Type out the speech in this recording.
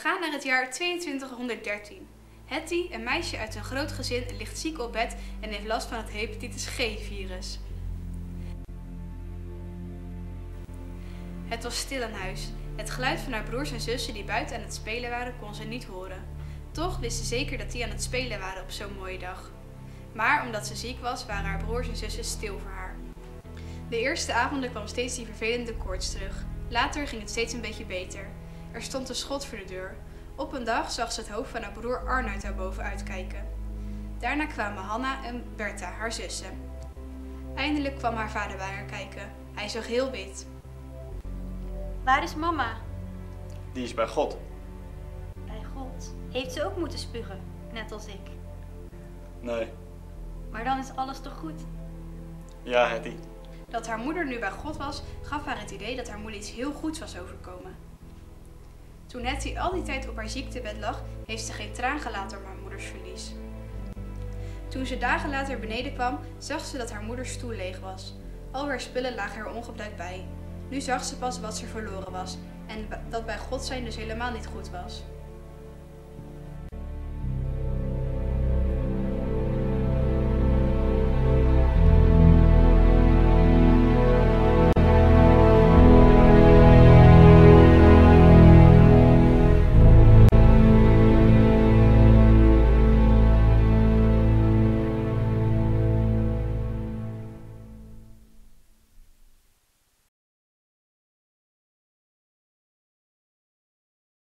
gaan naar het jaar 2213. Hetty, een meisje uit een groot gezin, ligt ziek op bed en heeft last van het hepatitis G-virus. Het was stil in huis. Het geluid van haar broers en zussen die buiten aan het spelen waren, kon ze niet horen. Toch wist ze zeker dat die aan het spelen waren op zo'n mooie dag. Maar omdat ze ziek was, waren haar broers en zussen stil voor haar. De eerste avonden kwam steeds die vervelende koorts terug. Later ging het steeds een beetje beter. Er stond een schot voor de deur. Op een dag zag ze het hoofd van haar broer Arnoud daarboven uitkijken. Daarna kwamen Hanna en Bertha, haar zussen. Eindelijk kwam haar vader bij haar kijken. Hij zag heel wit. Waar is mama? Die is bij God. Bij God. Heeft ze ook moeten spugen, net als ik. Nee. Maar dan is alles toch goed? Ja, Hetty. Dat haar moeder nu bij God was, gaf haar het idee dat haar moeder iets heel goeds was overkomen. Toen Hetty al die tijd op haar ziektebed lag, heeft ze geen traan gelaten om haar moeders verlies. Toen ze dagen later beneden kwam, zag ze dat haar moeders stoel leeg was. Al haar spullen lagen er ongebruikt bij. Nu zag ze pas wat ze verloren was en dat bij God zijn dus helemaal niet goed was.